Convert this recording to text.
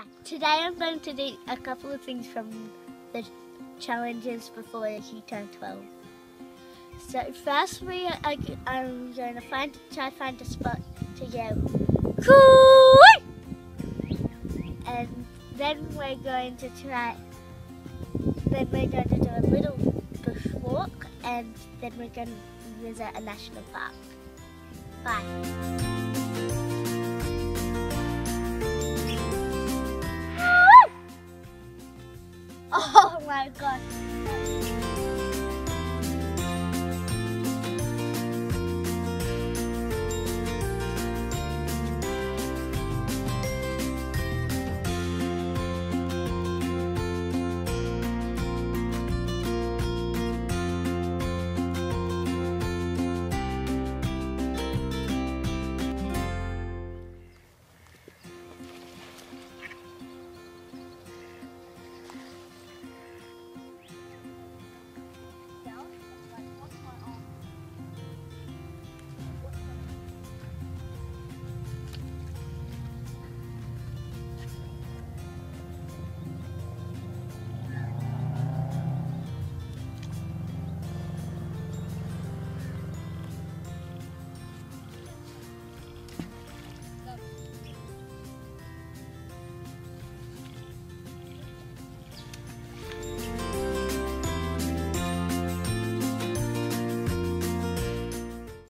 Hi, today I'm going to do a couple of things from the challenges before he turned 12. So first we are, I'm going to find try to find a spot to go cool, And then we're going to try then we're going to do a little bush walk, and then we're going to visit a national park. Bye.